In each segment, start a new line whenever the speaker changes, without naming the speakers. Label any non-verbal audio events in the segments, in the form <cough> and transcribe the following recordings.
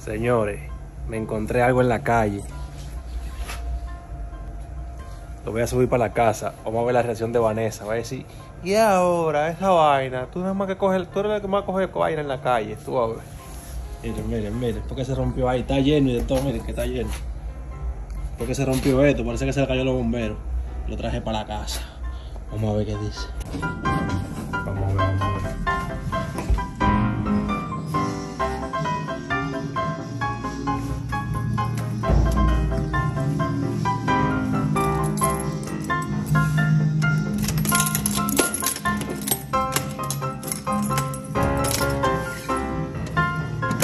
Señores, me encontré algo en la calle. Lo voy a subir para la casa. Vamos a ver la reacción de Vanessa. Va a decir, y ahora, esa vaina, tú nada más que coger, tú eres el que más coge vaina en la calle. Tú a ver. Miren, miren, miren, porque se rompió ahí, está lleno y de todo, miren que está lleno. Porque se rompió esto, parece que se le cayó los bomberos. Lo traje para la casa. Vamos a ver qué dice. Vamos a ver.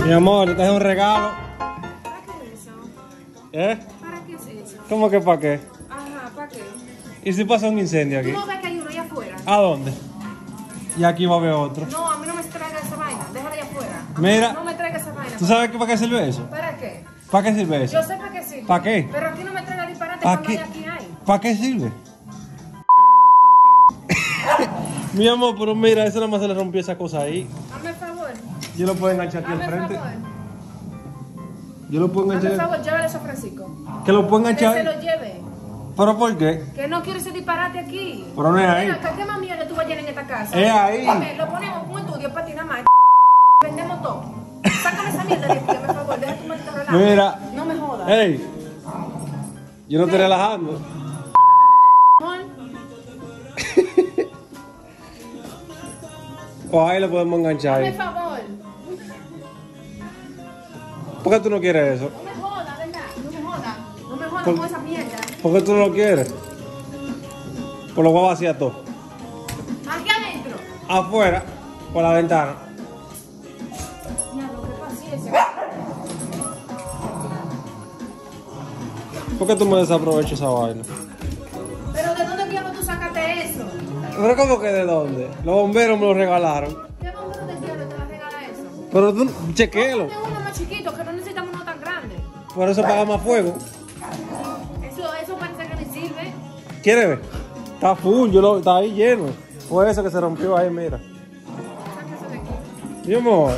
Mi amor, te traje un regalo.
¿Para qué es eso?
¿Eh?
¿Para qué es eso?
¿Cómo que para qué?
Ajá, ¿para qué?
¿Y si pasa un incendio
¿Tú
aquí?
no ves que hay uno allá afuera?
¿A dónde? Y aquí va a haber otro.
No, a mí no me traiga esa vaina. Déjala allá afuera.
Mira.
No me traiga esa vaina.
¿Tú sabes que para qué sirve eso?
¿Para qué?
¿Para qué sirve eso?
Yo sé para qué sí.
¿Para qué?
Pero aquí no me traiga disparate
¿Para qué?
aquí hay.
¿Para qué sirve? <laughs> Mi amor, pero mira, eso nada más se le rompió esa cosa ahí. Yo lo puedo enganchar aquí al frente.
favor.
Yo lo puedo enganchar.
favor, llévale eso a Francisco.
Que lo puedo
Que se
enganchar.
lo lleve.
¿Pero por qué?
Que no quiero ese disparate aquí.
Pero no es ahí.
Acá, ¿Qué más mierda tú vas a llenar en esta casa?
Es ahí.
Dime, lo ponemos un estudio para ti nada más. Vendemos todo. Sácame esa mierda de aquí, el favor. Deja tu maldito relajo.
Mira.
No me jodas.
¡Ey! Yo no estoy relajando. O <laughs> ahí lo podemos enganchar
el favor.
¿Por qué tú no quieres eso?
No me jodas, ¿verdad? No me jodas. No me jodas
Por-
con esa mierda.
¿Por qué tú no lo quieres? Pues lo voy a vaciar todo.
Aquí adentro.
Afuera, por la ventana.
Diablo, qué paciencia.
¿Por qué tú me desaprovechas esa vaina?
Pero ¿de dónde diablo tú sacaste eso?
¿Pero cómo que de dónde? Los bomberos me lo regalaron.
¿Qué bombero de diablo te va a regalar eso?
Pero tú, chequéelo. Por eso paga más fuego.
Eso, eso parece que ni sirve.
¿Quieres ver? Está full, yo lo, está ahí lleno. Fue eso que se rompió ahí, mira. Mi amor,